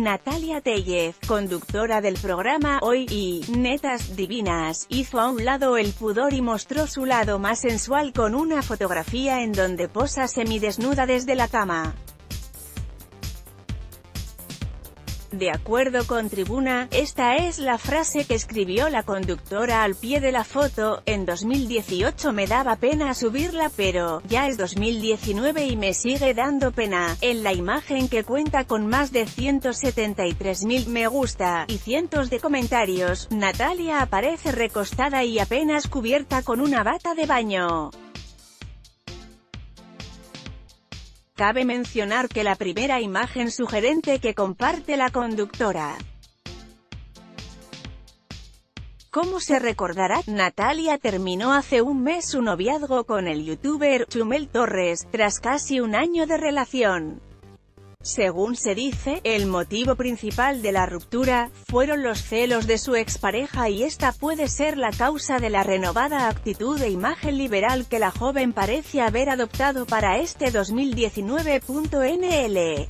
Natalia Tellez, conductora del programa Hoy y Netas Divinas, hizo a un lado el pudor y mostró su lado más sensual con una fotografía en donde posa semidesnuda desde la cama. De acuerdo con Tribuna, esta es la frase que escribió la conductora al pie de la foto, en 2018 me daba pena subirla pero, ya es 2019 y me sigue dando pena, en la imagen que cuenta con más de 173.000 me gusta, y cientos de comentarios, Natalia aparece recostada y apenas cubierta con una bata de baño. Cabe mencionar que la primera imagen sugerente que comparte la conductora Como se recordará, Natalia terminó hace un mes su noviazgo con el youtuber Chumel Torres, tras casi un año de relación. Según se dice, el motivo principal de la ruptura, fueron los celos de su expareja y esta puede ser la causa de la renovada actitud e imagen liberal que la joven parece haber adoptado para este 2019.nl.